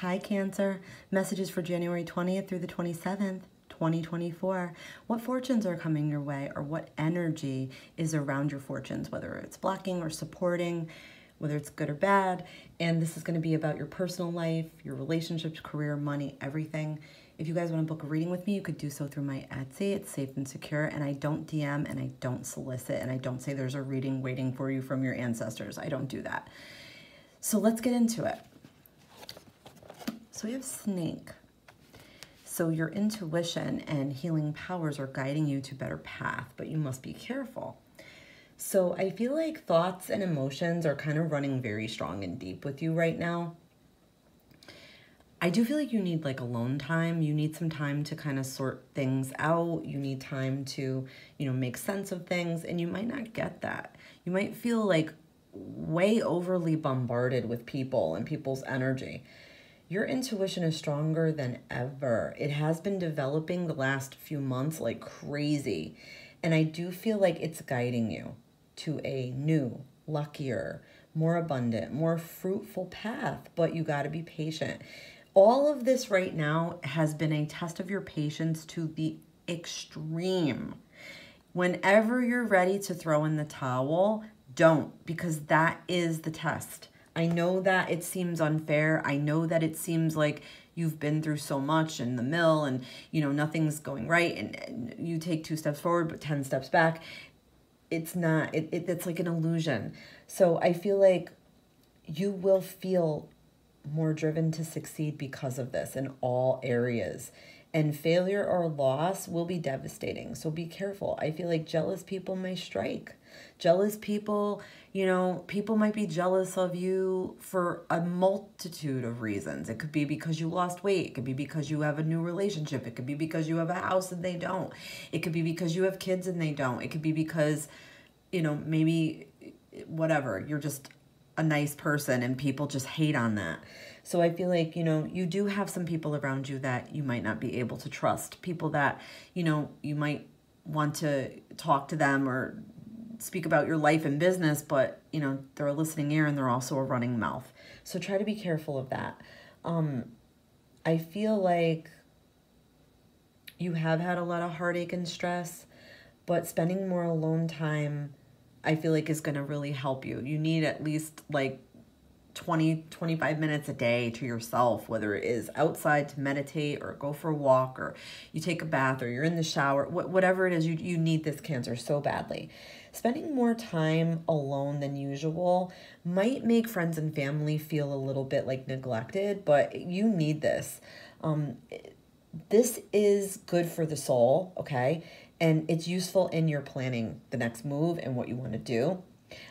Hi, Cancer. Messages for January 20th through the 27th. 2024, what fortunes are coming your way or what energy is around your fortunes, whether it's blocking or supporting, whether it's good or bad. And this is going to be about your personal life, your relationships, career, money, everything. If you guys want to book a reading with me, you could do so through my Etsy. It's safe and secure, and I don't DM and I don't solicit and I don't say there's a reading waiting for you from your ancestors. I don't do that. So let's get into it. So we have snake. So your intuition and healing powers are guiding you to better path, but you must be careful. So I feel like thoughts and emotions are kind of running very strong and deep with you right now. I do feel like you need like alone time. You need some time to kind of sort things out. You need time to, you know, make sense of things and you might not get that. You might feel like way overly bombarded with people and people's energy. Your intuition is stronger than ever. It has been developing the last few months like crazy. And I do feel like it's guiding you to a new, luckier, more abundant, more fruitful path. But you got to be patient. All of this right now has been a test of your patience to the extreme. Whenever you're ready to throw in the towel, don't, because that is the test. I know that it seems unfair. I know that it seems like you've been through so much in the mill and you know nothing's going right and, and you take two steps forward but 10 steps back. It's not it, it it's like an illusion. So I feel like you will feel more driven to succeed because of this in all areas. And failure or loss will be devastating. So be careful. I feel like jealous people may strike. Jealous people, you know, people might be jealous of you for a multitude of reasons. It could be because you lost weight. It could be because you have a new relationship. It could be because you have a house and they don't. It could be because you have kids and they don't. It could be because, you know, maybe whatever, you're just a nice person and people just hate on that. So I feel like, you know, you do have some people around you that you might not be able to trust. People that, you know, you might want to talk to them or speak about your life and business, but you know, they're a listening ear and they're also a running mouth. So try to be careful of that. Um, I feel like you have had a lot of heartache and stress, but spending more alone time, I feel like is going to really help you. You need at least like 20, 25 minutes a day to yourself, whether it is outside to meditate or go for a walk or you take a bath or you're in the shower, whatever it is, you, you need this cancer so badly. Spending more time alone than usual might make friends and family feel a little bit like neglected, but you need this. Um, this is good for the soul, okay? And it's useful in your planning the next move and what you want to do.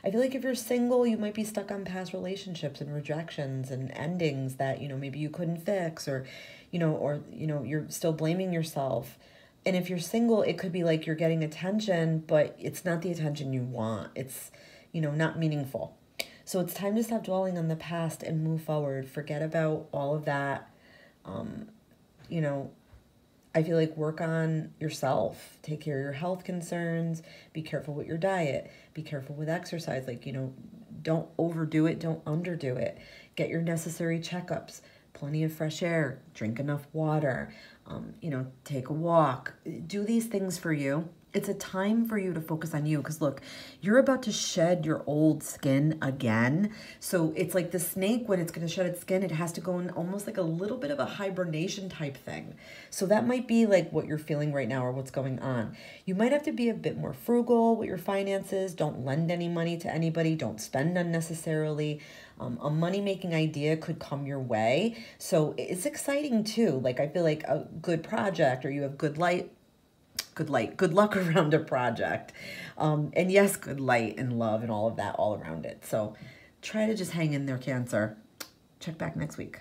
I feel like if you're single, you might be stuck on past relationships and rejections and endings that, you know, maybe you couldn't fix or, you know, or, you know, you're still blaming yourself. And if you're single, it could be like you're getting attention, but it's not the attention you want. It's, you know, not meaningful. So it's time to stop dwelling on the past and move forward. Forget about all of that. Um, you know, I feel like work on yourself, take care of your health concerns, be careful with your diet, be careful with exercise. Like, you know, don't overdo it, don't underdo it. Get your necessary checkups, plenty of fresh air, drink enough water, um, you know, take a walk. Do these things for you it's a time for you to focus on you because look, you're about to shed your old skin again. So it's like the snake, when it's going to shed its skin, it has to go in almost like a little bit of a hibernation type thing. So that might be like what you're feeling right now or what's going on. You might have to be a bit more frugal with your finances. Don't lend any money to anybody. Don't spend unnecessarily. Um, a money making idea could come your way. So it's exciting too. Like I feel like a good project or you have good light good light, good luck around a project. Um, and yes, good light and love and all of that all around it. So try to just hang in there, Cancer. Check back next week.